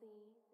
see.